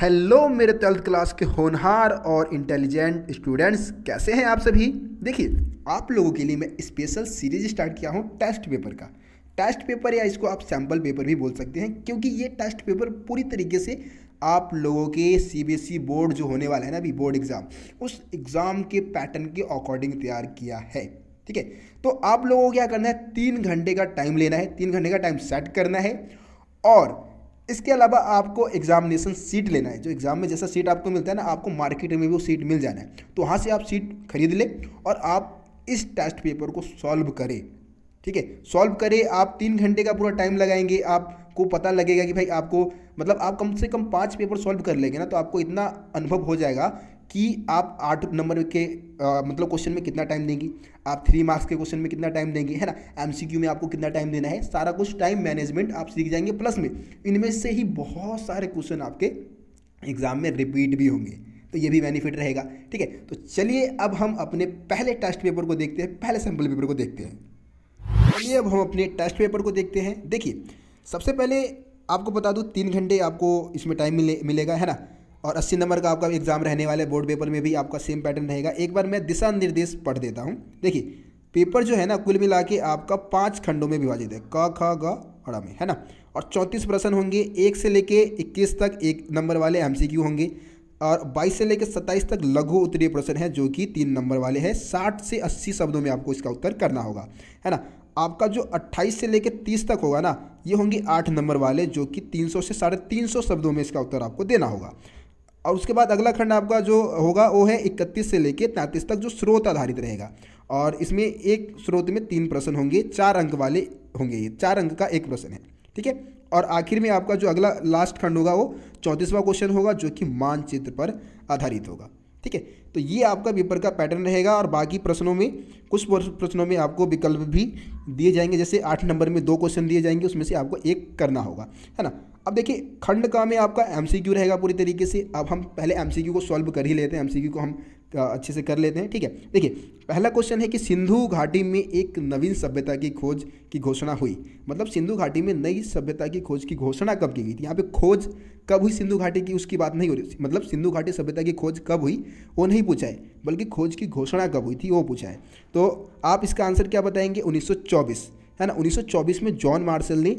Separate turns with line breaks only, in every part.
Hello मेरे twelfth class के होनहार और इंटेलिजेंट स्टूडेंट्स, कैसे हैं आप सभी? देखिए, आप लोगों के लिए मैं स्पेशल सीरीज़ स्टार्ट किया हूँ टेस्ट पेपर का। टेस्ट पेपर या इसको आप सैंपल पेपर भी बोल सकते हैं, क्योंकि ये टेस्ट पेपर पूरी तरीके से आप लोगों के सीबीएसई बोर्ड जो होने वाला है ना अभी बोर्ड एग्ज़ाम उस एग्ज़ाम के पैटर्न के अकॉर्डिंग तैयार किया है। ठीक है? तो आप लोगों को क्या करना है? तीन घंटे का टाइम लेना है, तीन घंटे का टाइम सेट करना है और इसके अलावा आपको एग्जामिनेशन सीट लेना है। जो एग्ज़ाम में जैसा सीट आपको मिलता है ना, आपको मार्केट में भी वो सीट मिल जाना है। तो वहाँ से आप सीट खरीद लें और आप इस टेस्ट पेपर को सॉल्व करें। ठीक है? सॉल्व करें, आप तीन घंटे का पूरा टाइम लगाएँगे। आपको पता लगेगा कि भाई आपको मतलब आप कम से कम पाँच पेपर सॉल्व कर लेंगे ना तो आपको इतना अनुभव हो जाएगा कि आप आठ नंबर के आ, मतलब क्वेश्चन में कितना टाइम देंगी? आप थ्री मार्क्स के क्वेश्चन में कितना टाइम देंगे? है ना? एमसीक्यू में आपको कितना टाइम देना है? सारा कुछ टाइम मैनेजमेंट आप सीख जाएँगे प्लस में। इनमें से ही बहुत सारे क्वेश्चन आपके एग्ज़ाम में रिपीट भी होंगे। तो ये भी बेनिफिट रहेगा ठीक है? तो चलिए अब हम अपने पहले टेस्ट पेपर को देखते हैं पहले सैंपल पेपर को देखते हैं। चलिए अब हम अपने टेस्ट पेपर को देखते हैं। देखिए सबसे पहले आपको बता दूँ तीन घंटे आपको इसमें टाइम मिले मिलेगा है ना? और अस्सी नंबर का आपका एग्ज़ाम रहने वाले बोर्ड पेपर में भी आपका सेम पैटर्न रहेगा। एक बार मैं दिशा निर्देश पढ़ देता हूँ। देखिए पेपर जो है ना, कुल मिला के आपका पाँच खंडों में विभाजित है। क, ख, ग अड़ा में, है ना? और चौंतीस प्रश्न होंगे। एक से लेके इक्कीस तक एक नंबर वाले एमसीक्यू होंगे। और 22 से लेकर 27 तक लघु उत्तरीय प्रश्न है, जो कि तीन नंबर वाले हैं। 60 से 80 शब्दों में आपको इसका उत्तर करना होगा, है ना? आपका जो 28 से लेकर 30 तक होगा ना, ये होंगे आठ नंबर वाले, जो कि 300 से साढ़े तीन शब्दों में इसका उत्तर आपको देना होगा। और उसके बाद अगला खंड आपका जो होगा, वो है इकतीस से लेकर तैंतीस तक जो स्रोत आधारित रहेगा। और इसमें एक स्रोत में तीन प्रश्न होंगे, चार अंक वाले होंगे ये। चार अंक का एक प्रश्न है, ठीक है? और आखिर में आपका जो अगला लास्ट खंड होगा, वो चौंतीसवां क्वेश्चन होगा, जो कि मानचित्र पर आधारित होगा, ठीक है? तो ये आपका पेपर का पैटर्न रहेगा और बाकी प्रश्नों में, कुछ प्रश्नों में आपको विकल्प भी दिए जाएँगे। जैसे आठ नंबर में दो क्वेश्चन दिए जाएँगे, उसमें से आपको एक करना होगा, है ना? अब देखिए, खंड का में आपका एमसीक्यू रहेगा पूरी तरीके से। अब हम पहले एमसीक्यू को सॉल्व कर ही लेते हैं। एमसीक्यू को हम अच्छे से कर लेते हैं, ठीक है? देखिए, पहला क्वेश्चन है कि सिंधु घाटी में एक नवीन सभ्यता की खोज की घोषणा हुई। मतलब सिंधु घाटी में नई सभ्यता की खोज की घोषणा कब की गई थी? यहाँ पे खोज कब हुई सिंधु घाटी की, उसकी बात नहीं हो रही मतलब सिंधु घाटी सभ्यता की खोज कब हुई, वो नहीं पूछा है। बल्कि खोज की घोषणा कब हुई थी, वो पूछा है। तो आप इसका आंसर क्या बताएँगे? उन्नीस सौ चौबीस, है ना? उन्नीस सौ चौबीस में जॉन मार्शल ने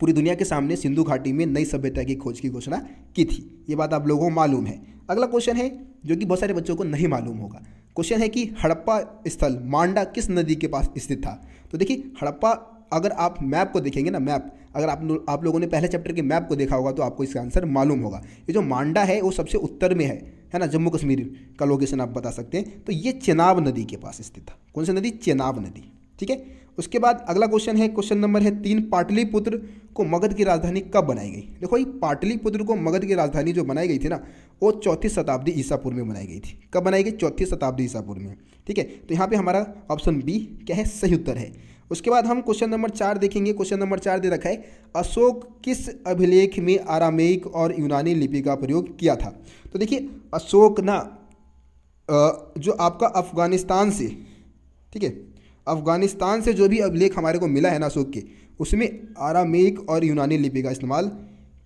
पूरी दुनिया के सामने सिंधु घाटी में नई सभ्यता की खोज की घोषणा की थी। ये बात आप लोगों को मालूम है। अगला क्वेश्चन है, जो कि बहुत सारे बच्चों को नहीं मालूम होगा। क्वेश्चन है कि हड़प्पा स्थल, मांडा किस नदी के पास स्थित था? तो देखिए, हड़प्पा, अगर आप मैप को देखेंगे ना मैप अगर आप आप लोगों ने पहले चैप्टर के मैप को देखा होगा तो आपको इसका आंसर मालूम होगा। ये जो मांडा है, वो सबसे उत्तर में है है ना? जम्मू कश्मीर का लोकेशन आप बता सकते हैं। तो ये चेनाब नदी के पास स्थित था। कौन सी नदी? चेनाब नदी, ठीक है? उसके बाद अगला क्वेश्चन है क्वेश्चन नंबर है तीन, पाटलिपुत्र को मगध की राजधानी कब बनाई गई? देखो, ये पाटलिपुत्र को मगध की राजधानी जो बनाई गई थी ना, वो चौथी शताब्दी ईसापुर में बनाई गई थी। कब बनाई गई? चौथी शताब्दी ईसापुर में। ठीक है? तो यहाँ पे हमारा ऑप्शन बी क्या है? सही उत्तर है। उसके बाद हम क्वेश्चन नंबर चार देखेंगे। क्वेश्चन नंबर चार दे रखा है, अशोक किस अभिलेख में आरामेक और यूनानी लिपि का प्रयोग किया था? तो देखिए, अशोक ना जो आपका अफ़गानिस्तान से, ठीक है अफ़गानिस्तान से जो भी अभिलेख हमारे को मिला है ना अशोक के उसमें आरामेक और यूनानी लिपि का इस्तेमाल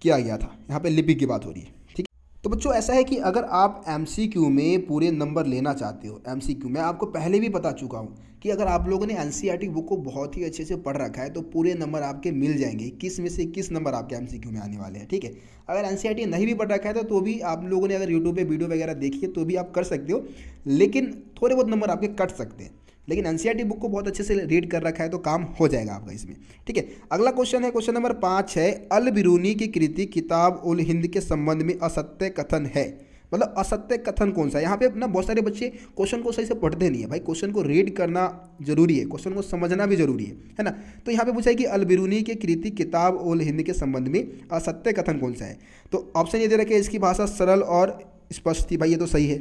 किया गया था। यहाँ पे लिपि की बात हो रही है ठीक तो बच्चों ऐसा है कि अगर आप एमसीक्यू में पूरे नंबर लेना चाहते हो एम मैं आपको पहले भी बता चुका हूँ कि अगर आप लोगों ने एन बुक को बहुत ही अच्छे से पढ़ रखा है तो पूरे नंबर आपके मिल जाएँगे किसमें से किस नंबर आपके एमसीक्यू में आने वाले हैं ठीक है? अगर एन नहीं भी पढ़ रखा है तो, तो भी आप लोगों ने अगर यूट्यूब पर वीडियो वगैरह देखी है तो भी आप कर सकते हो लेकिन थोड़े बहुत नंबर आपके कट सकते हैं। लेकिन एनसीईआरटी बुक को बहुत अच्छे से रीड कर रखा है तो काम हो जाएगा आपका इसमें। ठीक है, अगला क्वेश्चन है क्वेश्चन नंबर पाँच है, अल बिरूनी की कृति किताब उल हिंद के संबंध में असत्य कथन है। मतलब असत्य कथन कौन सा है? यहाँ पे ना बहुत सारे बच्चे क्वेश्चन को सही से पढ़ते नहीं है। भाई क्वेश्चन को रीड करना ज़रूरी है क्वेश्चन को समझना भी ज़रूरी है है ना? तो यहाँ पे पूछा है कि अलबिरूनी के कृति किताब उल हिंद के संबंध में असत्य कथन कौन सा है? तो ऑप्शन ये दे रखे इसकी भाषा सरल और स्पष्ट थी। भाई ये तो सही है।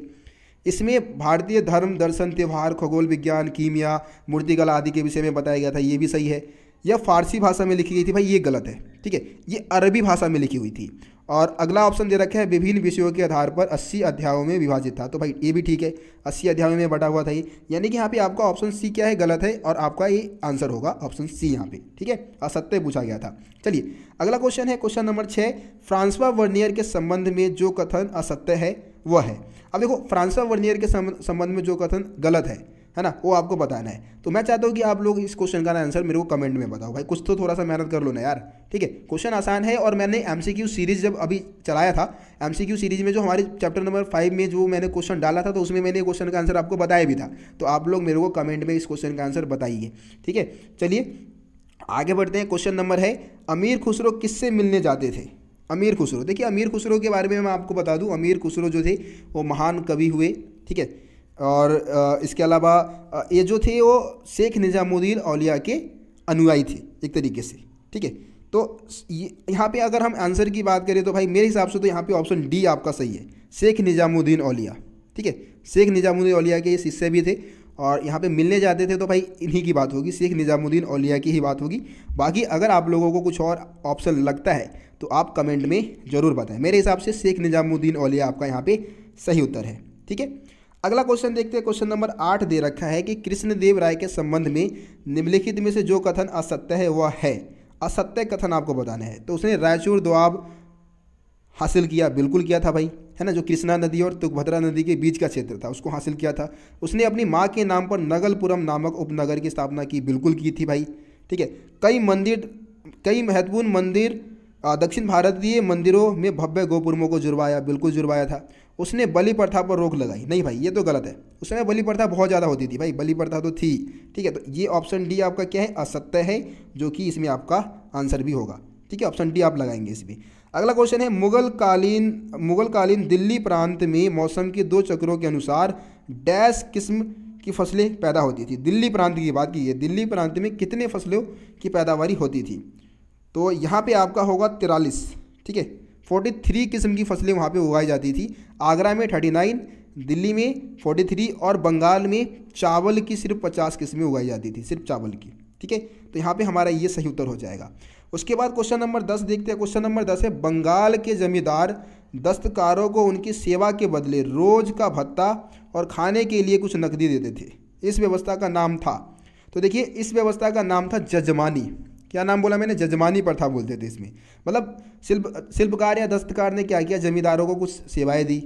इसमें भारतीय धर्म, दर्शन, त्यौहार, खगोल विज्ञान, कीमिया, मूर्तिकला आदि के विषय में बताया गया था, ये भी सही है। यह फारसी भाषा में लिखी गई थी, भाई, ये गलत है, ठीक है? ये अरबी भाषा में लिखी हुई थी। और अगला ऑप्शन दे रखा है, विभिन्न विषयों के आधार पर 80 अध्यायों में विभाजित था। तो भाई, ये भी ठीक है 80 अध्यायों में बटा हुआ था ये। यानी कि यहाँ पे आपका ऑप्शन सी क्या है, गलत है, और आपका ये आंसर होगा ऑप्शन सी यहाँ पे, ठीक है? असत्य पूछा गया था। चलिए, अगला क्वेश्चन है क्वेश्चन नंबर छः फ्रांसवा वर्नियर के संबंध में जो कथन असत्य है, वह है। अब देखो फ्रांसवा वर्नियर के संबंध में जो कथन गलत है है ना, वो आपको बताना है। तो मैं चाहता हूँ कि आप लोग इस क्वेश्चन का आंसर मेरे को कमेंट में बताओ। भाई, कुछ तो थोड़ा सा मेहनत कर लो ना यार, ठीक है? क्वेश्चन आसान है और मैंने एमसीक्यू सीरीज़ जब अभी चलाया था एमसीक्यू सीरीज़ में जो हमारे चैप्टर नंबर फाइव में जो मैंने क्वेश्चन डाला था तो उसमें मैंने क्वेश्चन का आंसर आपको बताया भी था। तो आप लोग मेरे को कमेंट में इस क्वेश्चन का आंसर बताइए, ठीक है? चलिए, आगे बढ़ते हैं। क्वेश्चन नंबर है, अमीर खुसरो किससे मिलने जाते थे? अमीर खुसरो। देखिए, अमीर खुसरो के बारे में मैं आपको बता दूँ। अमीर खुसरो जो थे, वो महान कवि हुए, ठीक है? और इसके अलावा ये जो थे, वो शेख निज़ामुद्दीन औलिया के अनुयायी थे, एक तरीके से, ठीक है? तो यहाँ पे अगर हम आंसर की बात करें तो भाई, मेरे हिसाब से तो यहाँ पे ऑप्शन डी आपका सही है। शेख निज़ामुद्दीन औलिया, ठीक है? शेख निज़ामुद्दीन औलिया के शिष्य भी थे और यहाँ पे मिलने जाते थे तो भाई इन्हीं की बात होगी, शेख निज़ामुद्दीन औलिया की ही बात होगी। बाकी अगर आप लोगों को कुछ और ऑप्शन लगता है तो आप कमेंट में ज़रूर बताएँ। मेरे हिसाब से शेख निज़ामुद्दीन औलिया आपका यहाँ पे सही उत्तर है, ठीक है? अगला क्वेश्चन देखते हैं। क्वेश्चन नंबर आठ दे रखा है कि कृष्णदेव राय के संबंध में निम्नलिखित में से जो कथन असत्य है, वह है। असत्य कथन आपको बताना है। तो उसने रायचूर दुआब हासिल किया, बिल्कुल किया था भाई। है ना, जो कृष्णा नदी और तुगभद्रा नदी के बीच का क्षेत्र था, उसको हासिल किया था। उसने अपनी माँ के नाम पर नगलपुरम नामक उपनगर की स्थापना की। बिल्कुल की थी भाई, ठीक है। कई मंदिर, कई महत्वपूर्ण मंदिर दक्षिण भारतीय मंदिरों में भव्य गोपुरमों को जुड़वाया, बिल्कुल जुड़वाया था। उसने बलि प्रथा पर रोक लगाई। नहीं भाई, ये तो गलत है। उस समय बलि प्रथा बहुत ज़्यादा होती थी भाई, बलि प्रथा तो थी, ठीक है। तो ये ऑप्शन डी आपका क्या है? असत्य है, जो कि इसमें आपका आंसर भी होगा। ठीक है, ऑप्शन डी आप लगाएँगे इसमें। अगला क्वेश्चन है मुगल कालीन मुगल कालीन दिल्ली प्रांत में मौसम के दो चक्रों के अनुसार डैश किस्म की फ़सलें पैदा होती थी। दिल्ली प्रांत की बात की है, दिल्ली प्रांत में कितने फ़सलों की पैदावारी होती थी? तो यहाँ पे आपका होगा तिरालीस, ठीक है? फोर्टी थ्री किस्म की फ़सलें वहाँ पे उगाई जाती थी। आगरा में थर्टी नाइन दिल्ली में फोर्टी थ्री और बंगाल में चावल की सिर्फ़ पचास किस्में उगाई जाती थी, सिर्फ़ चावल की, ठीक है? तो यहाँ पे हमारा ये सही उत्तर हो जाएगा। उसके बाद क्वेश्चन नंबर दस देखते हैं। क्वेश्चन नंबर दस है, बंगाल के जमींदार दस्तकारों को उनकी सेवा के बदले रोज का भत्ता और खाने के लिए कुछ नकदी देते थे। इस व्यवस्था का नाम था। तो देखिए, इस व्यवस्था का नाम था जजमानी। क्या नाम बोला मैंने? जजमानी प्रथा बोलते थे इसमें। मतलब शिल्प, शिल्पकार या दस्तकार ने क्या किया? जमींदारों को कुछ सेवाएँ दी,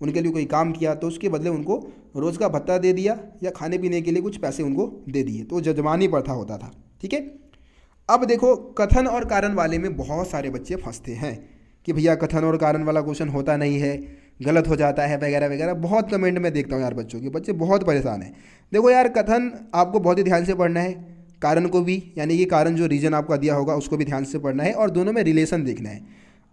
उनके लिए कोई काम किया तो उसके बदले उनको रोज़ का भत्ता दे दिया या खाने पीने के लिए कुछ पैसे उनको दे दिए। तो जजमानी प्रथा होता था। ठीक है? अब देखो, कथन और कारण वाले में बहुत सारे बच्चे फंसते हैं कि भैया, कथन और कारण वाला क्वेश्चन होता नहीं है, गलत हो जाता है वगैरह वगैरह। बहुत कमेंट में देखता हूँ यार बच्चों के, बच्चे बहुत परेशान हैं। देखो यार, कथन आपको बहुत ही ध्यान से पढ़ना है, कारण को भी, यानी कि कारण जो रीजन आपका दिया होगा, उसको भी ध्यान से पढ़ना है और दोनों में रिलेशन देखना है।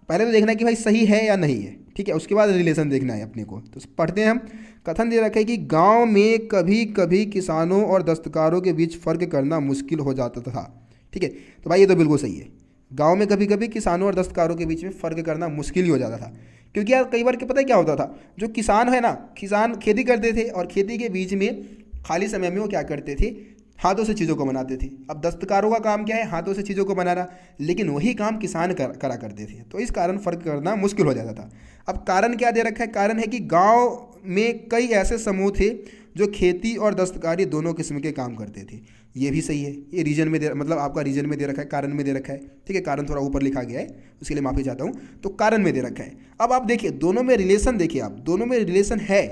पहले तो देखना है कि भाई सही है या नहीं है, ठीक है? उसके बाद रिलेशन देखना है अपने को। तो पढ़ते हैं हम। कथन दे रखे कि गाँव में कभी कभी किसानों और दस्तकारों के बीच फ़र्क करना मुश्किल हो जाता था। ठीक है? तो भाई ये तो बिल्कुल सही है। गाँव में कभी कभी किसानों और दस्तकारों के बीच में फ़र्क करना मुश्किल ही हो जाता था। क्योंकि यार कई बार पता है क्या होता था? जो किसान है ना किसान खेती करते थे और खेती के बीच में खाली समय में वो क्या करते थे? हाथों से चीज़ों को बनाते थे। अब दस्तकारों का काम क्या है? हाथों से चीज़ों को बनाना। लेकिन वही काम किसान कर, करा करते थे। तो इस कारण फ़र्क करना मुश्किल हो जाता था। अब कारण क्या दे रखा है? कारण है कि गाँव में कई ऐसे समूह थे जो खेती और दस्तकारी दोनों किस्म के काम करते थे। ये भी सही है। ये रीजन में दे मतलब आपका रीजन में दे रखा है, कारण में दे रखा है। ठीक है, कारण थोड़ा ऊपर लिखा गया है, उसके लिए माफ़ी चाहता हूँ। तो कारण में दे रखा है। अब आप देखिए, दोनों में रिलेशन देखिए आप, दोनों में रिलेशन है,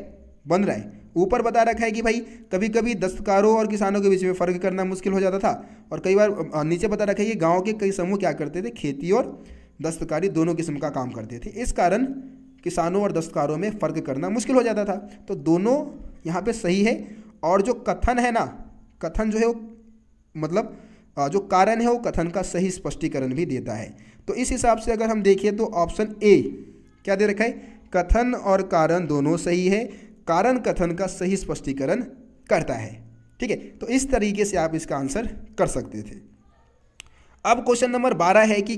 बन रहा है। ऊपर बता रखा है कि भाई कभी कभी दस्तकारों और किसानों के बीच में फ़र्क करना मुश्किल हो जाता था। और कई बार नीचे बता रखा है कि गाँव के कई समूह क्या करते थे? खेती और दस्तकारी दोनों किस्म का काम करते थे। इस कारण किसानों और दस्तकारों में फ़र्क करना मुश्किल हो जाता था। तो दोनों यहाँ पे सही है। और जो कथन है ना, कथन जो है वो मतलब जो कारण है वो कथन का सही स्पष्टीकरण भी देता है। तो इस हिसाब से अगर हम देखें तो ऑप्शन ए क्या दे रखा है? कथन और कारण दोनों सही है। कारण कथन का सही स्पष्टीकरण करता है। ठीक है? तो इस तरीके से आप इसका आंसर कर सकते थे। अब क्वेश्चन नंबर बारह है कि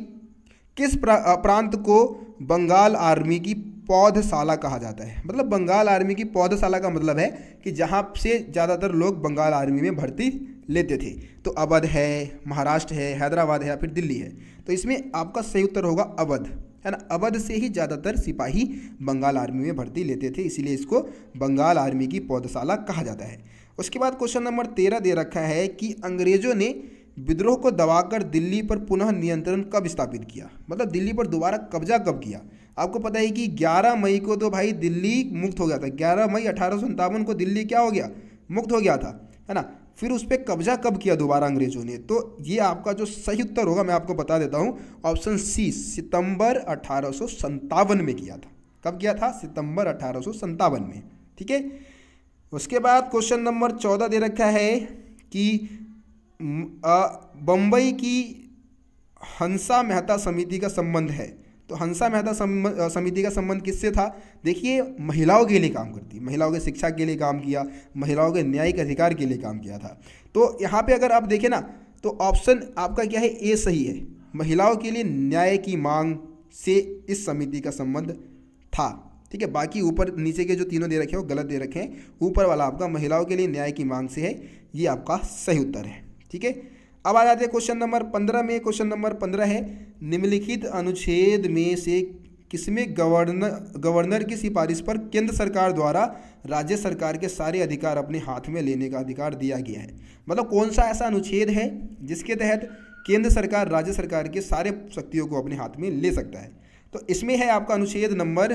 किस प्रांत को बंगाल आर्मी की पौधशाला कहा जाता है? मतलब बंगाल आर्मी की पौधशाला का मतलब है कि जहाँ से ज़्यादातर लोग बंगाल आर्मी में भर्ती लेते थे। तो अवध है, महाराष्ट्र है, हैदराबाद है या फिर दिल्ली है तो इसमें आपका सही उत्तर होगा अवध। है ना? अवध से ही ज़्यादातर सिपाही बंगाल आर्मी में भर्ती लेते थे, इसीलिए इसको बंगाल आर्मी की पौधशाला कहा जाता है। उसके बाद क्वेश्चन नंबर तेरह दे रखा है कि अंग्रेज़ों ने विद्रोह को दबाकर दिल्ली पर पुनः नियंत्रण कब स्थापित किया? मतलब दिल्ली पर दोबारा कब्जा कब किया? आपको पता है कि 11 मई को तो भाई दिल्ली मुक्त हो गया था। 11 मई अठारह को दिल्ली क्या हो गया? मुक्त हो गया था। है ना? फिर उस पर कब्जा कब किया दोबारा अंग्रेज़ों ने? तो ये आपका जो सही उत्तर होगा, मैं आपको बता देता हूँ, ऑप्शन सी, सितंबर अठारह में किया था। कब किया था? सितंबर अठारह में। ठीक है? उसके बाद क्वेश्चन नंबर चौदह दे रखा है कि बम्बई की हंसा मेहता समिति का संबंध है। तो हंसा मेहता समिति का संबंध किससे था? देखिए, महिलाओं के लिए काम करती। महिलाओं के शिक्षा के लिए काम किया, महिलाओं के न्यायिक अधिकार के लिए काम किया था। तो यहाँ पे अगर आप देखें ना तो ऑप्शन आपका क्या है? ए सही है। महिलाओं के लिए न्याय की मांग से इस समिति का संबंध था। ठीक है, बाकी ऊपर, नीचे के जो तीनों दे रखे हैं, वो गलत दे रखे हैं। ऊपर वाला आपका महिलाओं के लिए न्याय की मांग से है, ये आपका सही उत्तर है। ठीक है? अब आ जाते हैं क्वेश्चन नंबर पंद्रह में। क्वेश्चन नंबर पंद्रह है, निम्नलिखित अनुच्छेद में से किसमें गवर्नर गवर्नर की सिफारिश पर केंद्र सरकार द्वारा राज्य सरकार के सारे अधिकार अपने हाथ में लेने का अधिकार दिया गया है? मतलब कौन सा ऐसा अनुच्छेद है जिसके तहत केंद्र सरकार राज्य सरकार के सारे शक्तियों को अपने हाथ में ले सकता है? तो इसमें है आपका अनुच्छेद नंबर,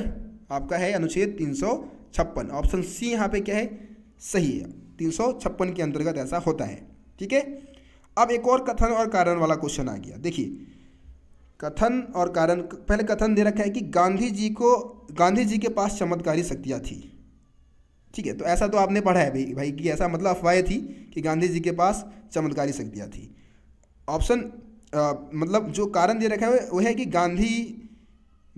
आपका है अनुच्छेद तीन सौ छप्पन। ऑप्शन सी यहाँ पे क्या है? सही है। तीन सौ छप्पन के अंतर्गत ऐसा होता है। ठीक है? अब एक और कथन और कारण वाला क्वेश्चन आ गया। देखिए, कथन और कारण, पहले कथन दे रखा है कि गांधी जी को, गांधी जी के पास चमत्कारी शक्तियाँ थी। ठीक है तो ऐसा तो आपने पढ़ा है भाई भाई कि ऐसा मतलब अफवाहें थी कि गांधी जी के पास चमत्कारी शक्तियाँ थी। ऑप्शन मतलब जो कारण दे रखा है वह है कि गांधी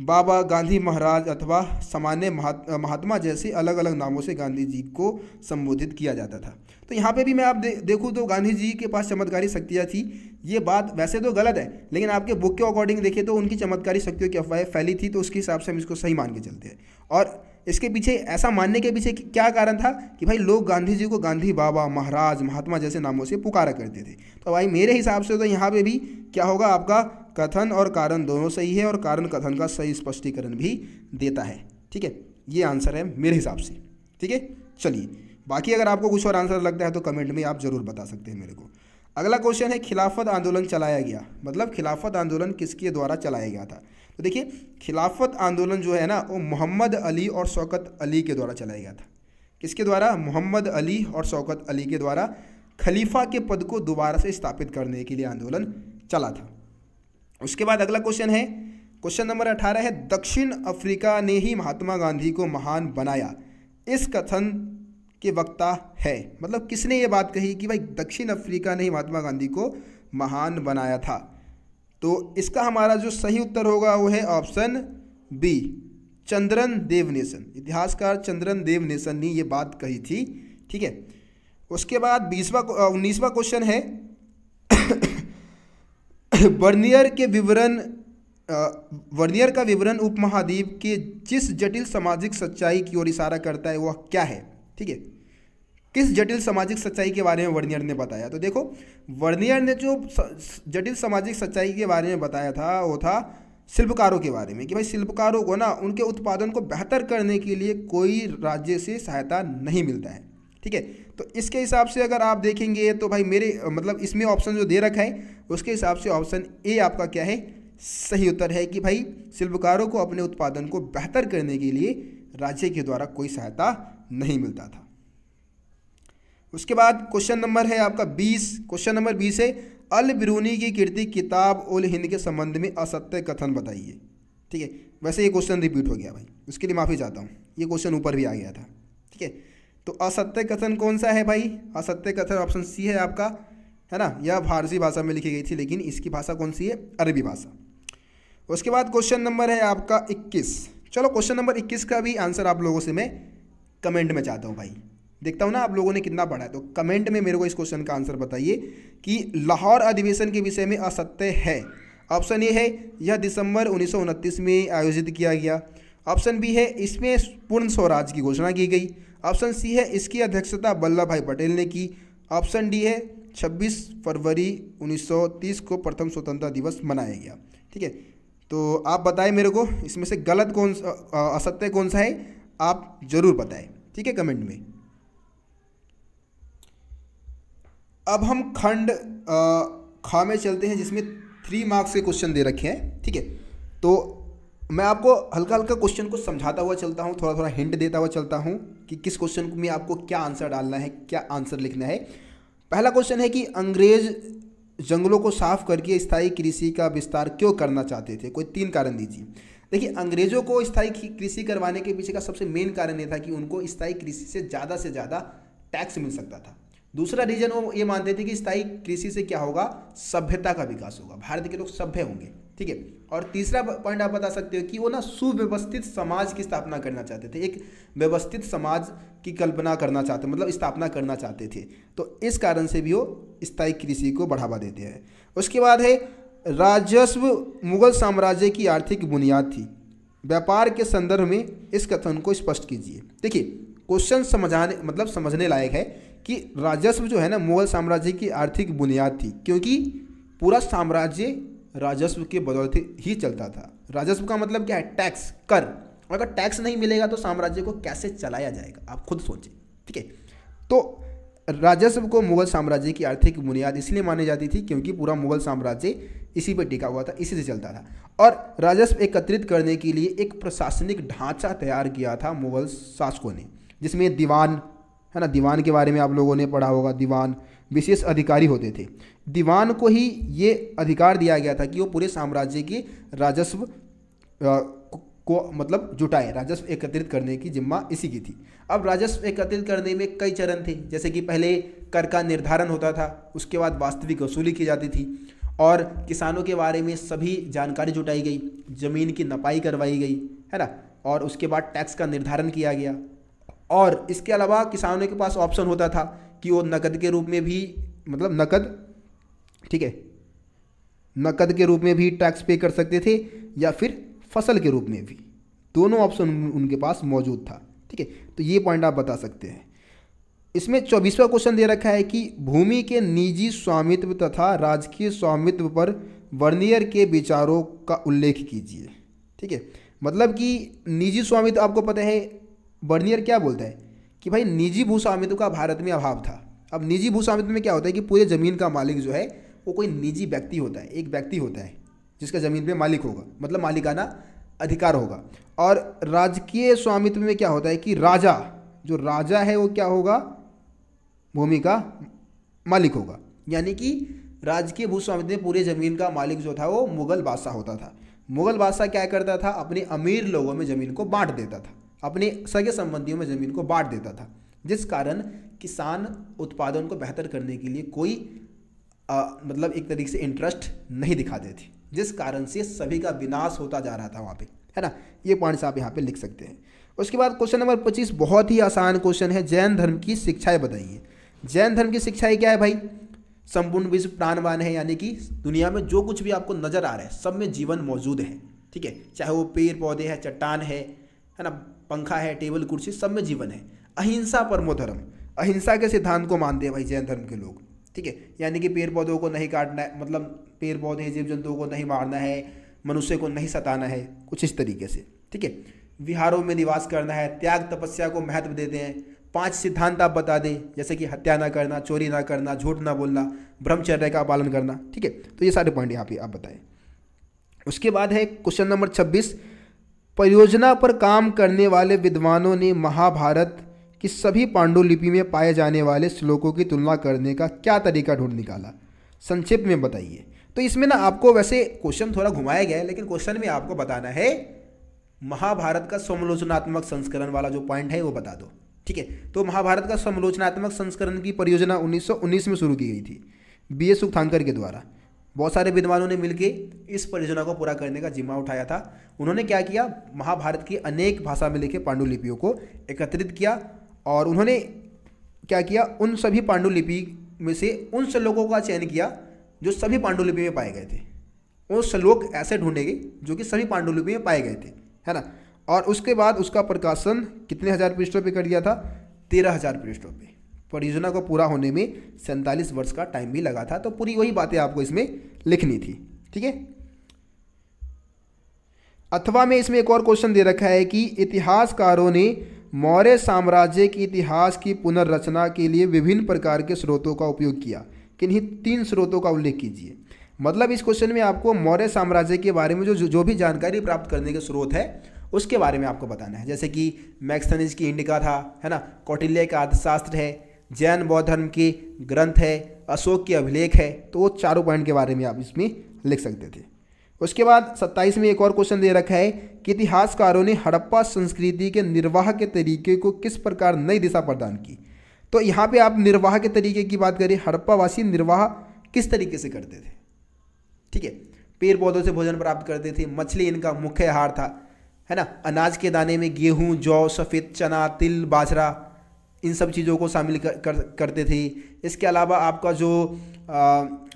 बाबा गांधी महाराज अथवा सामान्य महात्मा जैसे अलग अलग नामों से गांधी जी को संबोधित किया जाता था। तो यहाँ पे भी मैं आप दे, देखूँ तो गांधी जी के पास चमत्कारी शक्तियाँ थी। ये बात वैसे तो गलत है लेकिन आपके बुक के अकॉर्डिंग देखें तो उनकी चमत्कारी शक्तियों की अफवाह फैली थी तो उसके हिसाब से हम इसको सही मान के चलते हैं। और इसके पीछे, ऐसा मानने के पीछे क्या कारण था कि भाई लोग गांधी जी को गांधी बाबा महाराज महात्मा जैसे नामों से पुकारा करते थे। तो भाई मेरे हिसाब से तो यहाँ पे भी क्या होगा, आपका कथन और कारण दोनों सही है और कारण कथन का सही स्पष्टीकरण भी देता है। ठीक है? ये आंसर है मेरे हिसाब से। ठीक है? चलिए, बाकी अगर आपको कुछ और आंसर लगता है तो कमेंट में आप ज़रूर बता सकते हैं मेरे को। अगला क्वेश्चन है, खिलाफत आंदोलन चलाया गया। मतलब खिलाफत आंदोलन किसके द्वारा चलाया गया था? तो देखिए, खिलाफत आंदोलन जो है ना, वो मोहम्मद अली और शौकत अली के द्वारा चलाया गया था। किसके द्वारा? मोहम्मद अली और शौकत अली के द्वारा खलीफा के पद को दोबारा से स्थापित करने के लिए आंदोलन चला था। उसके बाद अगला क्वेश्चन है। क्वेश्चन नंबर अठारह है, दक्षिण अफ्रीका ने ही महात्मा गांधी को महान बनाया। इस कथन के वक्ता है। मतलब किसने ये बात कही कि भाई दक्षिण अफ्रीका ने ही महात्मा गांधी को महान बनाया था? तो इसका हमारा जो सही उत्तर होगा वो है ऑप्शन बी, चंद्रन देवनेसन इतिहासकार चंद्रन देवनेसन ने ये बात कही थी, ठीक है? उसके बाद बीसवा उन्नीसवा क्वेश्चन है। वर्नियर के विवरण वर्नियर का विवरण उपमहाद्वीप के जिस जटिल सामाजिक सच्चाई की ओर इशारा करता है, वह क्या है? ठीक है? किस जटिल सामाजिक सच्चाई के बारे में वर्नियर ने बताया? तो देखो, वर्नियर ने जो जटिल सामाजिक सच्चाई के बारे में बताया था, वो था शिल्पकारों के बारे में कि भाई शिल्पकारों को ना, उनके उत्पादन को बेहतर करने के लिए कोई राज्य से सहायता नहीं मिलता है। ठीक है? तो इसके हिसाब से अगर आप देखेंगे तो भाई मेरे मतलब इसमें ऑप्शन जो दे रखा है, उसके हिसाब से ऑप्शन ए आपका क्या है? सही उत्तर है कि भाई शिल्पकारों को अपने उत्पादन को बेहतर करने के लिए राज्य के द्वारा कोई सहायता नहीं मिलता था। उसके बाद क्वेश्चन नंबर है आपका बीस। क्वेश्चन नंबर बीस है, अल बिरूनी की कीर्ति किताब उल हिंद के संबंध में असत्य कथन बताइए। ठीक है? वैसे ये क्वेश्चन रिपीट हो गया भाई। उसके लिए माफ़ी चाहता हूँ। ये क्वेश्चन ऊपर भी आ गया था। ठीक है? तो असत्य कथन कौन सा है भाई? असत्य कथन ऑप्शन सी है आपका। है ना? यह फारसी भाषा में लिखी गई थी, लेकिन इसकी भाषा कौन सी है? अरबी भाषा। उसके बाद क्वेश्चन नंबर है आपका इक्कीस। चलो क्वेश्चन नंबर इक्कीस का भी आंसर आप लोगों से मैं कमेंट में चाहता हूँ भाई। देखता हूँ ना आप लोगों ने कितना पढ़ा है तो कमेंट में मेरे को इस क्वेश्चन का आंसर बताइए कि लाहौर अधिवेशन के विषय में असत्य है। ऑप्शन ए है, यह दिसंबर उन्नीस सौ उनतीस में आयोजित किया गया। ऑप्शन बी है, इसमें पूर्ण स्वराज की घोषणा की गई। ऑप्शन सी है, इसकी अध्यक्षता वल्लभ भाई पटेल ने की। ऑप्शन डी है 26 फरवरी 1930 को प्रथम स्वतंत्रता दिवस मनाया गया। ठीक है? तो आप बताएँ मेरे को, इसमें से गलत कौन सा असत्य कौन सा है? आप ज़रूर बताएँ। ठीक है कमेंट में। अब हम खंड खा में चलते हैं जिसमें थ्री मार्क्स के क्वेश्चन दे रखे हैं, ठीक है? तो मैं आपको हल्का हल्का क्वेश्चन को समझाता हुआ चलता हूँ थोड़ा थोड़ा हिंट देता हुआ चलता हूँ कि किस क्वेश्चन में आपको क्या आंसर डालना है, क्या आंसर लिखना है। पहला क्वेश्चन है कि अंग्रेज़ जंगलों को साफ़ करके स्थायी कृषि का विस्तार क्यों करना चाहते थे? कोई तीन कारण दीजिए। देखिए, अंग्रेज़ों को स्थायी कृषि करवाने के पीछे का सबसे मेन कारण ये था कि उनको स्थायी कृषि से ज़्यादा से ज़्यादा टैक्स मिल सकता था। दूसरा रीजन वो ये मानते थे कि स्थायी कृषि से क्या होगा? सभ्यता का विकास होगा। भारत के लोग सभ्य होंगे, ठीक है? और तीसरा पॉइंट आप बता सकते हो कि वो ना सुव्यवस्थित समाज की स्थापना करना चाहते थे। एक व्यवस्थित समाज की कल्पना करना चाहते मतलब स्थापना करना चाहते थे। तो इस कारण से भी वो स्थायी कृषि को बढ़ावा देते हैं। उसके बाद है, राजस्व मुगल साम्राज्य की आर्थिक बुनियाद थी। व्यापार के संदर्भ में इस कथन को स्पष्ट कीजिए। देखिए क्वेश्चन समझाने मतलब समझने लायक है कि राजस्व जो है ना, मुगल साम्राज्य की आर्थिक बुनियाद थी, क्योंकि पूरा साम्राज्य राजस्व के बदौलत ही चलता था। राजस्व का मतलब क्या है? टैक्स कर। अगर टैक्स नहीं मिलेगा तो साम्राज्य को कैसे चलाया जाएगा? आप खुद सोचें ठीक है? तो राजस्व को मुगल साम्राज्य की आर्थिक बुनियाद इसलिए मानी जाती थी क्योंकि पूरा मुगल साम्राज्य इसी पर टिका हुआ था, इसी से चलता था। और राजस्व एकत्रित करने के लिए एक प्रशासनिक ढांचा तैयार किया था मुगल शासकों ने, जिसमें दीवान है ना? दीवान के बारे में आप लोगों ने पढ़ा होगा। दीवान विशेष अधिकारी होते थे। दीवान को ही ये अधिकार दिया गया था कि वो पूरे साम्राज्य के राजस्व को मतलब जुटाए। राजस्व एकत्रित करने की जिम्मा इसी की थी। अब राजस्व एकत्रित करने में कई चरण थे। जैसे कि पहले कर का निर्धारण होता था, उसके बाद वास्तविक वसूली की जाती थी और किसानों के बारे में सभी जानकारी जुटाई गई। ज़मीन की नपाई करवाई गई, है ना? और उसके बाद टैक्स का निर्धारण किया गया। और इसके अलावा किसानों के पास ऑप्शन होता था कि वो नकद के रूप में भी मतलब नकद, ठीक है, नकद के रूप में भी टैक्स पे कर सकते थे या फिर फ़सल के रूप में भी। दोनों ऑप्शन उनके पास मौजूद था, ठीक है? तो ये पॉइंट आप बता सकते हैं। इसमें चौबीसवा क्वेश्चन दे रखा है कि भूमि के निजी स्वामित्व तथा राजकीय स्वामित्व पर वर्नियर के विचारों का उल्लेख कीजिए, ठीक है? मतलब कि निजी स्वामित्व आपको पता है बर्नियर क्या बोलता है? कि भाई निजी भू स्वामित्व का भारत में अभाव था। अब निजी भू स्वामित्व में क्या होता है कि पूरे ज़मीन का मालिक जो है, वो कोई निजी व्यक्ति होता है, एक व्यक्ति होता है, जिसका ज़मीन पे मालिक होगा। मतलब मालिकाना अधिकार होगा। और राजकीय स्वामित्व में क्या होता है कि राजा, जो राजा है, वो क्या होगा? भूमि का मालिक होगा। यानी कि राजकीय भू स्वामित्व में पूरे ज़मीन का मालिक जो था, वो मुगल बादशाह होता था। मुगल बादशाह क्या करता था? अपने अमीर लोगों में ज़मीन को बांट देता था। अपने सगे संबंधियों में ज़मीन को बांट देता था जिस कारण किसान उत्पादन को बेहतर करने के लिए कोई आ, मतलब एक तरीके से इंटरेस्ट नहीं दिखाते थे जिस कारण से सभी का विनाश होता जा रहा था वहाँ पे है ना? ये पॉइंट्स आप यहाँ पे लिख सकते हैं। उसके बाद क्वेश्चन नंबर पच्चीस बहुत ही आसान क्वेश्चन है जैन धर्म की शिक्षाएँ बताइए। जैन धर्म की शिक्षाएँ क्या है भाई? संपूर्ण विश्व प्राणवान है यानी कि दुनिया में जो कुछ भी आपको नज़र आ रहा है सब में जीवन मौजूद है ठीक है? चाहे वो पेड़ पौधे है चट्टान है है ना? पंखा है, टेबल, कुर्सी, सब में जीवन है। अहिंसा परमो धर्म। अहिंसा के सिद्धांत को मानते हैं भाई जैन धर्म के लोग। ठीक है? यानी कि पेड़ पौधों को नहीं काटना है मतलब पेड़ पौधे जीव जंतुओं को नहीं मारना है, मनुष्य को नहीं सताना है, कुछ इस तरीके से। ठीक है? विहारों में निवास करना है, त्याग, तपस्या को महत्व देते हैं। पाँच सिद्धांत आप बता दें, जैसे कि हत्या ना करना, चोरी ना करना, झूठ ना बोलना, ब्रह्मचर्य का पालन करना। ठीक है? तो ये सारे पॉइंट यहाँ पे आप बताएँ। उसके बाद है क्वेश्चन नंबर छब्बीस परियोजना पर काम करने वाले विद्वानों ने महाभारत की सभी पांडुलिपि में पाए जाने वाले श्लोकों की तुलना करने का क्या तरीका ढूंढ निकाला? संक्षिप्त में बताइए। तो इसमें ना आपको वैसे क्वेश्चन थोड़ा घुमाया गया है, लेकिन क्वेश्चन में आपको बताना है, महाभारत का समालोचनात्मक संस्करण वाला जो पॉइंट है वो बता दो। ठीक है? तो महाभारत का समालोचनात्मक संस्करण की परियोजना 1919 में शुरू की गई थी बी एस सुखांकर के द्वारा। बहुत सारे विद्वानों ने मिलकर इस परियोजना को पूरा करने का जिम्मा उठाया था। उन्होंने क्या किया? महाभारत की अनेक भाषा में लिखे पांडुलिपियों को एकत्रित किया और उन्होंने क्या किया? उन सभी पांडुलिपि में से उन श्लोकों का चयन किया जो सभी पांडुलिपि में पाए गए थे। वो श्लोक ऐसे ढूंढे गए जो कि सभी पांडुलिपि में पाए गए थे, है ना? और उसके बाद उसका प्रकाशन कितने हज़ार पृष्ठों पे कर दिया था? तेरह हज़ार पृष्ठों पे। परियोजना को पूरा होने में सैंतालीस वर्ष का टाइम भी लगा था तो पूरी वही बातें आपको इसमें लिखनी थी, ठीक है? अथवा में इसमें एक और क्वेश्चन दे रखा है कि इतिहासकारों ने मौर्य साम्राज्य के इतिहास की पुनर्रचना के लिए विभिन्न प्रकार के स्रोतों का उपयोग किया। किन्हीं तीन स्रोतों का उल्लेख कीजिए। मतलब इस क्वेश्चन में आपको मौर्य साम्राज्य के बारे में जो जो भी जानकारी प्राप्त करने के स्रोत है, उसके बारे में आपको बताना है। जैसे कि मैक्सनिज की इंडिका था, है ना? कौटिल्य का अर्थशास्त्र है जैन बौद्ध धर्म के ग्रंथ है, अशोक के अभिलेख है तो वो चारों पॉइंट के बारे में आप इसमें लिख सकते थे। उसके बाद सत्ताईस में एक और क्वेश्चन दे रखा है कि इतिहासकारों ने हड़प्पा संस्कृति के निर्वाह के तरीके को किस प्रकार नई दिशा प्रदान की? तो यहाँ पे आप निर्वाह के तरीके की बात करें, हड़प्पावासी निर्वाह किस तरीके से करते थे? ठीक है, पेड़ पौधों से भोजन प्राप्त करते थे, मछली इनका मुख्य आहार था, है ना? अनाज के दाने में गेहूँ, जौ, सफ़ेद चना, तिल, बाजरा इन सब चीज़ों को शामिल कर, कर करते थे। इसके अलावा आपका जो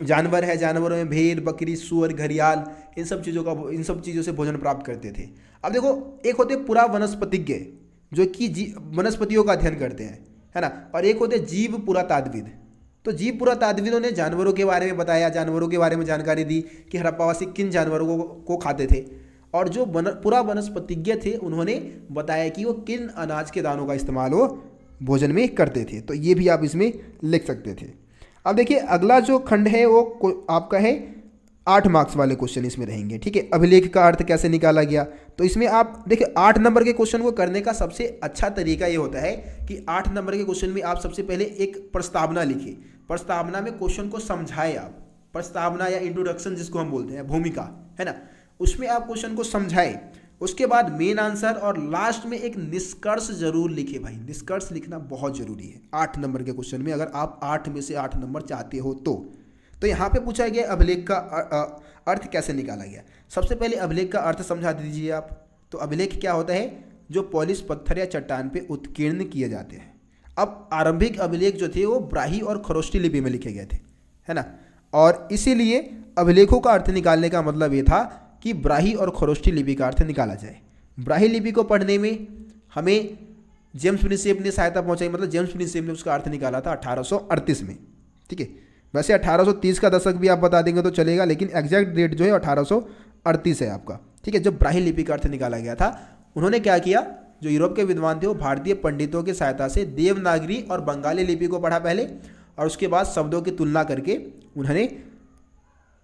जानवर है जानवरों में भेड़ बकरी सुअर घरियाल इन सब चीज़ों का इन सब चीज़ों से भोजन प्राप्त करते थे। अब देखो एक होते पूरा वनस्पतिज्ञ जो कि वनस्पतियों का अध्ययन करते हैं है ना? और एक होते जीव पुरा तादविद तो जीव पुरा तादविदों ने जानवरों के बारे में बताया जानवरों के बारे में जानकारी दी कि हड़प्पावासी किन जानवरों को, को खाते थे। और जो पूरा वनस्पतिज्ञ थे उन्होंने बताया कि वो किन अनाज के दानों का इस्तेमाल वो भोजन में करते थे तो ये भी आप इसमें लिख सकते थे। अब देखिए, अगला जो खंड है वो आपका है आठ मार्क्स वाले क्वेश्चन इसमें रहेंगे, ठीक है? अभिलेख का अर्थ कैसे निकाला गया? तो इसमें आप, देखिए, आठ नंबर के क्वेश्चन को करने का सबसे अच्छा तरीका ये होता है कि आठ नंबर के क्वेश्चन में आप सबसे पहले एक प्रस्तावना लिखिए। प्रस्तावना में क्वेश्चन को समझाए आप। प्रस्तावना या इंट्रोडक्शन जिसको हम बोलते हैं, भूमिका, है ना? उसमें आप क्वेश्चन को समझाए। उसके बाद मेन आंसर और लास्ट में एक निष्कर्ष ज़रूर लिखे भाई। निष्कर्ष लिखना बहुत ज़रूरी है। आठ नंबर के क्वेश्चन में अगर आप आठ में से आठ नंबर चाहते हो तो। तो यहाँ पे पूछा गया अभिलेख का अर्थ कैसे निकाला गया? सबसे पहले अभिलेख का अर्थ समझा दीजिए आप। तो अभिलेख क्या होता है? जो पॉलिश पत्थर या चट्टान पे उत्कीर्ण किए जाते हैं। अब आरंभिक अभिलेख जो थे वो ब्राही और खरोष्टी लिपि में लिखे गए थे। है ना? और इसीलिए अभिलेखों का अर्थ निकालने का मतलब ये था कि ब्राही और खरोष्टी लिपि का अर्थ निकाला जाए। ब्राही लिपि को पढ़ने में हमें जेम्स प्रिंसेप ने सहायता पहुंचाई मतलब जेम्स प्रिंसेप ने उसका अर्थ निकाला था अठारह सौ अड़तीस में। ठीक है? वैसे 1830 का दशक भी आप बता देंगे तो चलेगा, लेकिन एग्जैक्ट डेट जो है अठारह सौ अड़तीस है आपका। ठीक है? जब ब्राही लिपि का अर्थ निकाला गया था, उन्होंने क्या किया? जो यूरोप के विद्वान थे वो भारतीय पंडितों की सहायता से देवनागरी और बंगाली लिपि को पढ़ा पहले, और उसके बाद शब्दों की तुलना करके उन्होंने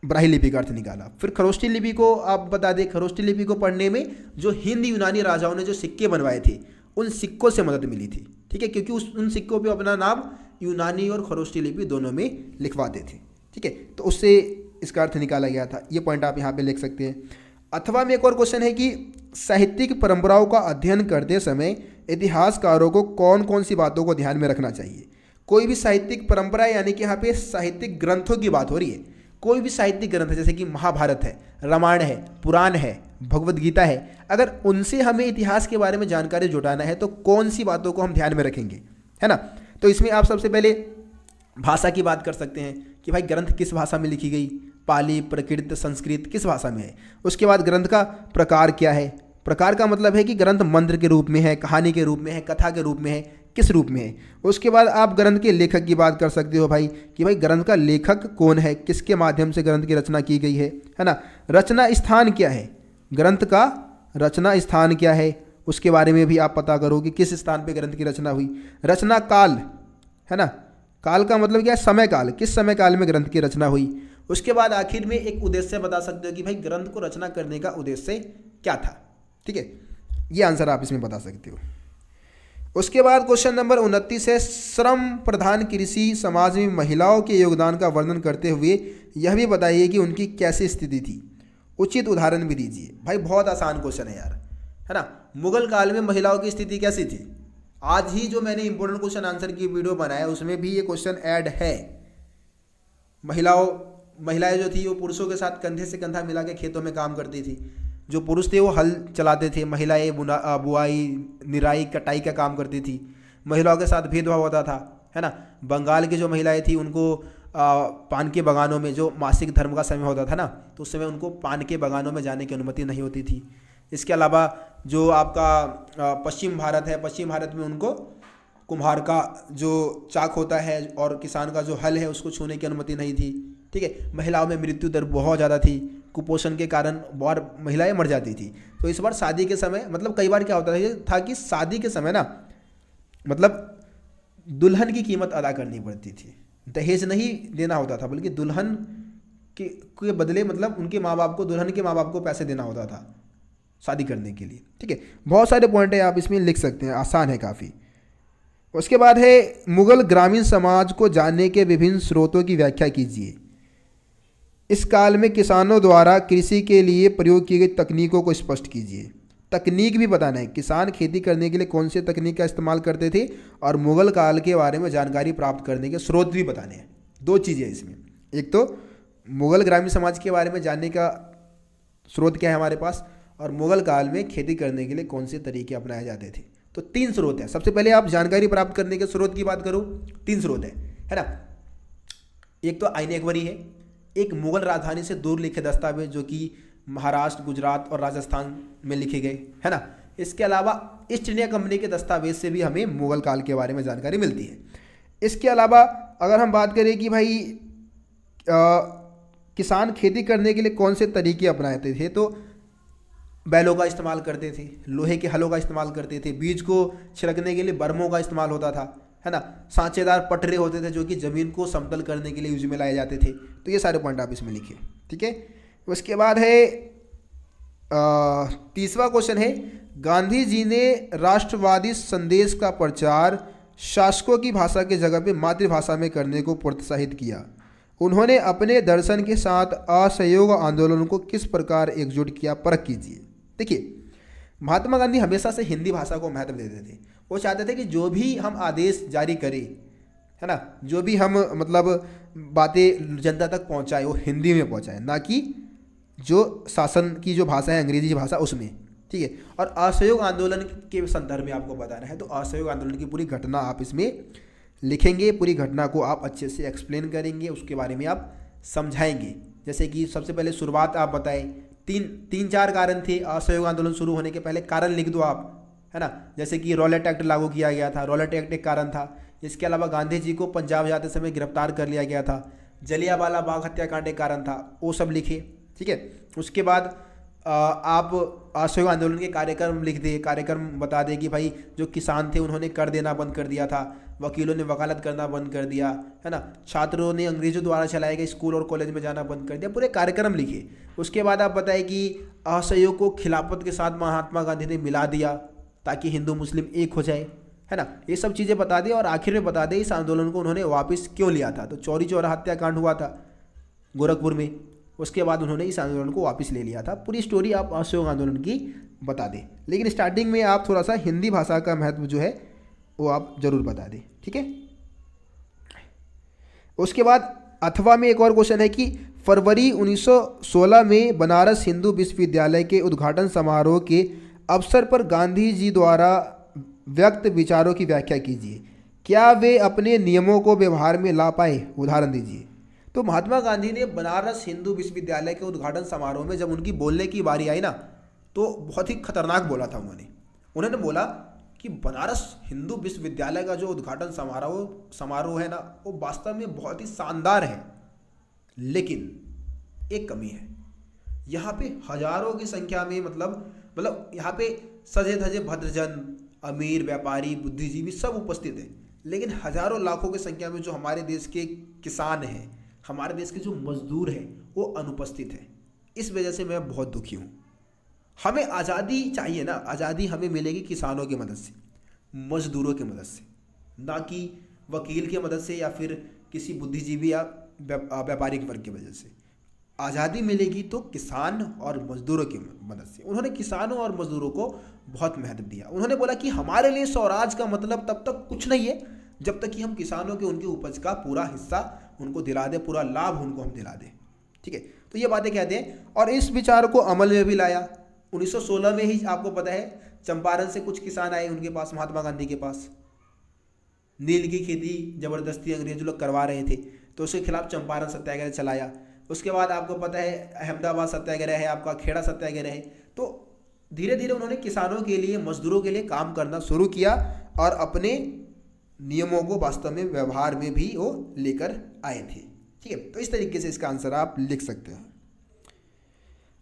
ब्राही लिपि का अर्थ निकाला। फिर खरोष्टी लिपि को आप बता दें खरोष्टी लिपि को पढ़ने में जो हिंद यूनानी राजाओं ने जो सिक्के बनवाए थे, उन सिक्कों से मदद मिली थी। ठीक है? क्योंकि उस, उन सिक्कों पे अपना नाम यूनानी और खरोष्टी लिपि दोनों में लिखवाते थे। ठीक है? तो उससे इसका अर्थ निकाला गया था। ये पॉइंट आप यहाँ पे लिख सकते हैं। अथवा में एक और क्वेश्चन है कि साहित्यिक परंपराओं का अध्ययन करते समय इतिहासकारों को कौन कौन सी बातों को ध्यान में रखना चाहिए? कोई भी साहित्यिक परंपरा यानी कि यहाँ पे साहित्यिक ग्रंथों की बात हो रही है। कोई भी साहित्यिक ग्रंथ है जैसे कि महाभारत है, रामायण है, पुराण है, भगवत गीता है, अगर उनसे हमें इतिहास के बारे में जानकारी जुटाना है तो कौन सी बातों को हम ध्यान में रखेंगे? है ना? तो इसमें आप सबसे पहले भाषा की बात कर सकते हैं कि भाई ग्रंथ किस भाषा में लिखी गई? पाली, प्रकृत, संस्कृत, किस भाषा में है? उसके बाद ग्रंथ का प्रकार क्या है? प्रकार का मतलब है कि ग्रंथ मंत्र के रूप में है, कहानी के रूप में है, कथा के रूप में है किस रूप में है? उसके बाद आप ग्रंथ के लेखक की बात कर सकते हो भाई, कि भाई ग्रंथ का लेखक कौन है? किसके माध्यम से ग्रंथ की रचना की गई है? है ना? रचना स्थान क्या है? ग्रंथ का रचना स्थान क्या है? उसके बारे में भी आप पता करो कि किस स्थान पर ग्रंथ की रचना हुई। रचना काल, है ना? काल का मतलब क्या है? समय काल। किस समय काल में ग्रंथ की रचना हुई? उसके बाद आखिर में एक उद्देश्य बता सकते हो कि भाई ग्रंथ को रचना करने का उद्देश्य क्या था? ठीक है? ये आंसर आप इसमें बता सकते हो। उसके बाद क्वेश्चन नंबर उनतीस है, श्रम प्रधान कृषि समाज में महिलाओं के योगदान का वर्णन करते हुए यह भी बताइए कि उनकी कैसी स्थिति थी। उचित उदाहरण भी दीजिए। भाई, बहुत आसान क्वेश्चन है यार, है ना? मुगल काल में महिलाओं की स्थिति कैसी थी? आज ही जो मैंने इंपॉर्टेंट क्वेश्चन आंसर की वीडियो बनाया, उसमें भी ये क्वेश्चन ऐड है। महिलाओं, महिलाएँ जो थी, वो पुरुषों के साथ कंधे से कंधा मिला के खेतों में काम करती थी। जो पुरुष थे वो हल चलाते थे महिलाएँ बुना बुआई निराई कटाई का काम करती थी। महिलाओं के साथ भेदभाव होता था है ना? बंगाल की जो महिलाएँ थी उनको आ, पान के बगानों में जो मासिक धर्म का समय होता था ना तो उस समय उनको पान के बगानों में जाने की अनुमति नहीं होती थी। इसके अलावा जो आपका पश्चिम भारत है पश्चिम भारत में उनको कुम्हार का जो चाक होता है और किसान का जो हल है उसको छूने की अनुमति नहीं थी। ठीक है? महिलाओं में मृत्यु दर बहुत ज़्यादा थी। कुपोषण के कारण बहुत महिलाएँ मर जाती थी। तो इस बार शादी के समय मतलब कई बार क्या होता था था कि शादी के समय ना मतलब दुल्हन की कीमत अदा करनी पड़ती थी। दहेज नहीं देना होता था, बल्कि दुल्हन के के बदले मतलब उनके माँ बाप को, दुल्हन के माँ बाप को पैसे देना होता था शादी करने के लिए। ठीक है? बहुत सारे पॉइंट हैं, आप इसमें लिख सकते हैं, आसान है काफ़ी। उसके बाद है, मुगल ग्रामीण समाज को जानने के विभिन्न स्रोतों की व्याख्या कीजिए। इस काल में किसानों द्वारा कृषि के लिए प्रयोग की गई तकनीकों को स्पष्ट कीजिए। तकनीक भी बताना है, किसान खेती करने के लिए कौन से तकनीक का इस्तेमाल करते थे और मुगल काल के बारे में जानकारी प्राप्त करने के स्रोत भी बताने हैं। दो चीज़ें इसमें। एक तो मुगल ग्रामीण समाज के बारे में जानने का स्रोत क्या है हमारे पास? और मुगल काल में खेती करने के लिए कौन से तरीके अपनाए जाते थे? तो तीन स्रोत है। सबसे पहले आप जानकारी प्राप्त करने के स्रोत की बात करो। तीन स्रोत है है ना? एक तो आईने अकबरी है। एक मुगल राजधानी से दूर लिखे दस्तावेज़ जो कि महाराष्ट्र गुजरात और राजस्थान में लिखे गए है ना? इसके अलावा ईस्ट इंडिया कंपनी के दस्तावेज़ से भी हमें मुगल काल के बारे में जानकारी मिलती है। इसके अलावा अगर हम बात करें कि भाई आ, किसान खेती करने के लिए कौन से तरीके अपनाते थे तो बैलों का इस्तेमाल करते थे लोहे के हलों का इस्तेमाल करते थे बीज को छिड़कने के लिए बर्मों का इस्तेमाल होता था। है ना? सांचेदार पटरे होते थे जो कि ज़मीन को समतल करने के लिए यूज़ में लाए जाते थे। तो ये सारे पॉइंट आप इसमें लिखिए, ठीक है? उसके बाद है तीसरा क्वेश्चन है, गांधी जी ने राष्ट्रवादी संदेश का प्रचार शासकों की भाषा के जगह पे मातृभाषा में करने को प्रोत्साहित किया। उन्होंने अपने दर्शन के साथ असहयोग आंदोलन को किस प्रकार एकजुट किया? परख कीजिए। देखिए, महात्मा गांधी हमेशा से हिंदी भाषा को महत्व देते थे। वो चाहते थे कि जो भी हम आदेश जारी करें, है ना? जो भी हम मतलब बातें जनता तक पहुँचाए, वो हिंदी में पहुँचाए, ना कि जो शासन की जो भाषा है, अंग्रेज़ी भाषा, उसमें, ठीक है? और असहयोग आंदोलन के संदर्भ में आपको बताना है तो असहयोग आंदोलन की पूरी घटना आप इसमें लिखेंगे, पूरी घटना को आप अच्छे से एक्सप्लेन करेंगे, उसके बारे में आप समझाएँगे। जैसे कि सबसे पहले शुरुआत आप बताएँ, तीन तीन चार कारण थे असहयोग आंदोलन शुरू होने के पहले, कारण लिख दो आप। है ना? जैसे कि रॉलेट एक्ट लागू किया गया था रॉलेट एक्ट एक कारण था। इसके अलावा गांधी जी को पंजाब जाते समय गिरफ़्तार कर लिया गया था। जलियावाला बाग हत्याकांड एक कारण था, वो सब लिखे, ठीक है? उसके बाद आप असहयोग आंदोलन के कार्यक्रम लिख दे, कार्यक्रम बता दे कि भाई, जो किसान थे, उन्होंने कर देना बंद कर दिया था। वकीलों ने वकालत करना बंद कर दिया, है ना? छात्रों ने अंग्रेज़ों द्वारा चलाए गए स्कूल और कॉलेज में जाना बंद कर दिया, पूरे कार्यक्रम लिखे। उसके बाद आप बताएँ कि असहयोग को खिलाफत के साथ महात्मा गांधी ने मिला दिया। ताकि हिंदू, मुस्लिम एक हो जाए, है ना? ये सब चीज़ें बता दें और आखिर में बता दें इस आंदोलन को उन्होंने वापस क्यों लिया था? तो चौरी चौरा हत्याकांड हुआ था गोरखपुर में। उसके बाद उन्होंने इस आंदोलन को वापस ले लिया था। पूरी स्टोरी आप असहयोग आंदोलन की बता दें। लेकिन स्टार्टिंग में आप थोड़ा सा हिंदी भाषा का महत्व जो है, वो आप ज़रूर बता दें, ठीक है? उसके बाद अथवा में एक और क्वेश्चन है कि फरवरी 1916 में बनारस हिंदू विश्वविद्यालय के उद्घाटन समारोह के अवसर पर गांधी जी द्वारा व्यक्त विचारों की व्याख्या कीजिए। क्या वे अपने नियमों को व्यवहार में ला पाए? उदाहरण दीजिए। तो महात्मा गांधी ने बनारस हिंदू विश्वविद्यालय के उद्घाटन समारोह में जब उनकी बोलने की बारी आई ना तो बहुत ही खतरनाक बोला था उन्होंने। उन्होंने बोला कि बनारस हिंदू विश्वविद्यालय का जो उद्घाटन समारोह समारोह है ना, वो वास्तव में बहुत ही शानदार है, लेकिन एक कमी है। यहाँ पे हज़ारों की संख्या में मतलब मतलब यहाँ पे सजे धजे भद्रजन, अमीर व्यापारी, बुद्धिजीवी सब उपस्थित हैं। लेकिन हज़ारों लाखों की संख्या में जो हमारे देश के किसान हैं, हमारे देश के जो मजदूर हैं, वो अनुपस्थित हैं। इस वजह से मैं बहुत दुखी हूँ। हमें आज़ादी चाहिए ना, आज़ादी हमें मिलेगी किसानों की मदद से, मजदूरों की मदद से, ना कि वकील की मदद से या फिर किसी बुद्धिजीवी या व्यापारिक वर्ग की वजह से। आज़ादी मिलेगी तो किसान और मजदूरों की मदद से। उन्होंने किसानों और मजदूरों को बहुत महत्व दिया। उन्होंने बोला कि हमारे लिए स्वराज का मतलब तब तक कुछ नहीं है जब तक कि हम किसानों के उनकी उपज का पूरा हिस्सा उनको दिला दें, पूरा लाभ उनको हम दिला दें। ठीक है? तो ये बातें कहते हैं और इस विचार को अमल में भी लाया। 1916 में ही आपको पता है, चंपारण से कुछ किसान आए उनके पास, महात्मा गांधी के पास। नील की खेती ज़बरदस्ती अंग्रेज़ लोग करवा रहे थे तो उसके खिलाफ चंपारण सत्याग्रह चलाया। उसके बाद आपको पता है, अहमदाबाद सत्याग्रह है, आपका खेड़ा सत्याग्रह है। तो धीरे धीरे उन्होंने किसानों के लिए, मजदूरों के लिए काम करना शुरू किया और अपने नियमों को वास्तव में, व्यवहार में भी वो लेकर आए थे। ठीक है तो इस तरीके से इसका आंसर आप लिख सकते हैं।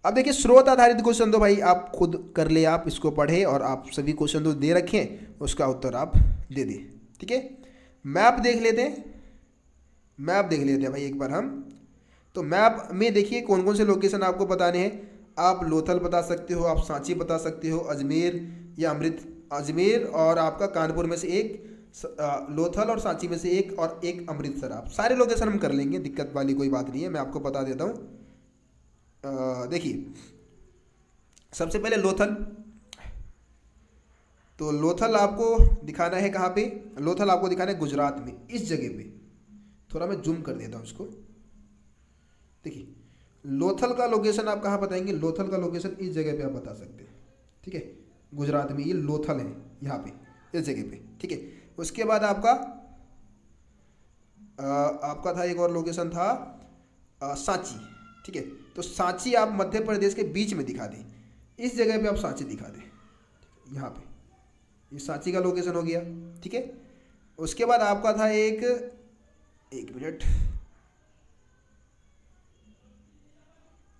अब देखिए, स्रोत आधारित क्वेश्चन तो भाई, आप खुद कर ले, आप इसको पढ़े और आप सभी क्वेश्चन तो दे रखें, उसका उत्तर आप दे दें। ठीक है, मैप देख लेते हैं। मैप देख लेते हैं भाई, एक बार हम तो मैप में देखिए कौन कौन से लोकेशन आपको बताने हैं। आप लोथल बता सकते हो, आप सांची बता सकते हो, अजमेर या अमृत, अजमेर और आपका कानपुर में से एक लोथल और सांची में से एक और एक अमृतसर। आप सारे लोकेशन हम कर लेंगे, दिक्कत वाली कोई बात नहीं है, मैं आपको बता देता हूँ। देखिए, सबसे पहले लोथल। तो लोथल आपको दिखाना है कहाँ पे? लोथल आपको दिखाना है गुजरात में, इस जगह पे। थोड़ा मैं जूम कर देता हूँ उसको देखिए लोथल का लोकेशन आप कहाँ बताएँगे? लोथल का लोकेशन इस जगह पे आप बता सकते हैं ठीक है? गुजरात में ये लोथल है यहाँ पे इस जगह पे ठीक है? उसके बाद आपका आ, आपका था एक और लोकेशन था आ, सांची ठीक है? तो सांची आप मध्य प्रदेश के बीच में दिखा दें इस जगह पे आप सांची दिखा दें यहाँ पे ये सांची का लोकेशन हो गया ठीक है? उसके बाद आपका था एक एक मिनट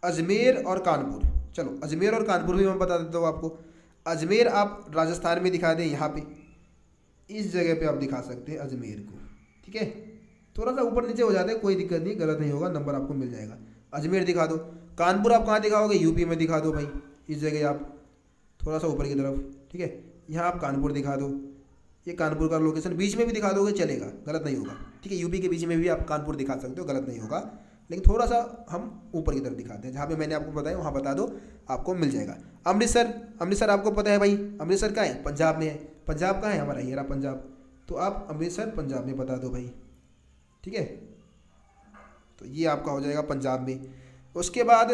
अजमेर और कानपुर। चलो, अजमेर और कानपुर भी मैं बता देता हूँ आपको। अजमेर आप राजस्थान में दिखा दें, यहाँ पे। इस जगह पे आप दिखा सकते हैं अजमेर को, ठीक है? थोड़ा सा ऊपर नीचे हो जाता है, कोई दिक्कत नहीं, गलत नहीं होगा, नंबर आपको मिल जाएगा। अजमेर दिखा दो। कानपुर आप कहाँ दिखाओगे? यूपी में दिखा दो भाई, इस जगह आप। थोड़ा सा ऊपर की तरफ़, ठीक है? यहाँ आप कानपुर दिखा दो। ये कानपुर का लोकेशन, बीच में भी दिखा दोगे, चलेगा, गलत नहीं होगा, ठीक है? यूपी के बीच में भी आप कानपुर दिखा सकते हो, गलत नहीं होगा। लेकिन थोड़ा सा हम ऊपर की तरफ़ दिखाते हैं, जहाँ पे मैंने आपको बताया, वहाँ बता दो, आपको मिल जाएगा। अमृतसर अमृतसर आपको पता है भाई, अमृतसर कहाँ है? पंजाब में है। पंजाब कहाँ है हमारा? हेरा पंजाब। तो आप अमृतसर, पंजाब में बता दो भाई। ठीक है? तो ये आपका हो जाएगा पंजाब में। उसके बाद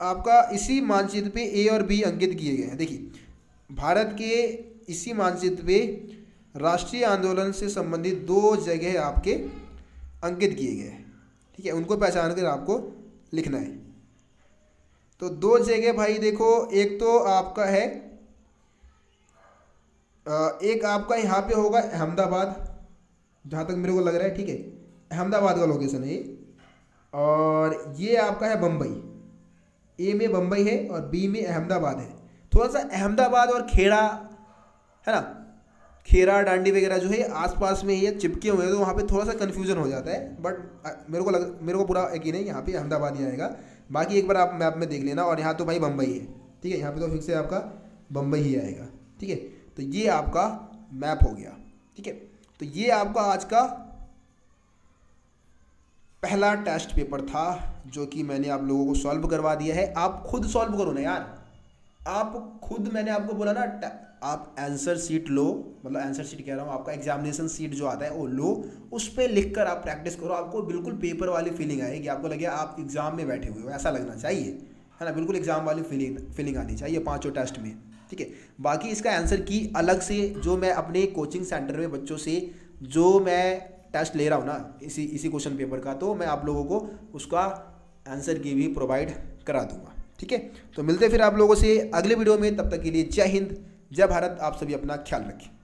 आपका इसी मानचित्र पे ए और बी अंकित किए गए हैं। देखिए, भारत के इसी मानचित्र पे राष्ट्रीय आंदोलन से संबंधित दो जगह आपके अंकित किए गए हैं। ठीक है, उनको पहचान कर आपको लिखना है। तो दो जगह भाई देखो, एक तो आपका है एक आपका यहाँ पे होगा अहमदाबाद, जहाँ तक मेरे को लग रहा है, ठीक है, अहमदाबाद का लोकेशन है ये। और ये आपका है बम्बई ए में बम्बई है और बी में अहमदाबाद है। थोड़ा सा अहमदाबाद और खेड़ा, है ना? खेरा, डांडी वगैरह जो है, आसपास में ये चिपके हुए हैं तो वहाँ पे थोड़ा सा कन्फ्यूज़न हो जाता है बट मेरे को लग, मेरे को पूरा यकीन है, यहाँ पे अहमदाबाद ही आएगा। बाकी एक बार आप मैप में देख लेना, और यहाँ तो भाई बम्बई है, ठीक है? यहाँ पे तो फिक्स है आपका बम्बई ही आएगा, ठीक है? तो ये आपका मैप हो गया, ठीक है? तो ये आपका आज का पहला टेस्ट पेपर था, जो कि मैंने आप लोगों को सॉल्व करवा दिया है। आप खुद सॉल्व करो ना यार। आप खुद मैंने आपको बोला ना आप आंसर सीट लो मतलब आंसर सीट कह रहा हूँ, आपका एग्जामिनेशन सीट जो आता है वो लो, उस पर लिख कर आप प्रैक्टिस करो, आपको बिल्कुल पेपर वाली फीलिंग आएगी, आपको लगे आप एग्ज़ाम में बैठे हुए हो, ऐसा लगना चाहिए, है ना? बिल्कुल एग्ज़ाम वाली फीलिंग फीलिंग आनी चाहिए पाँचों टेस्ट में, ठीक है? बाकी इसका आंसर की अलग से जो मैं अपने कोचिंग सेंटर में बच्चों से जो मैं टेस्ट ले रहा हूँ ना, इसी इसी क्वेश्चन पेपर का तो मैं आप लोगों को उसका आंसर की भी प्रोवाइड करा दूँगा, ठीक है? तो मिलते फिर आप लोगों से अगले वीडियो में, तब तक के लिए जय हिंद जय भारत आप सभी अपना ख्याल रखें।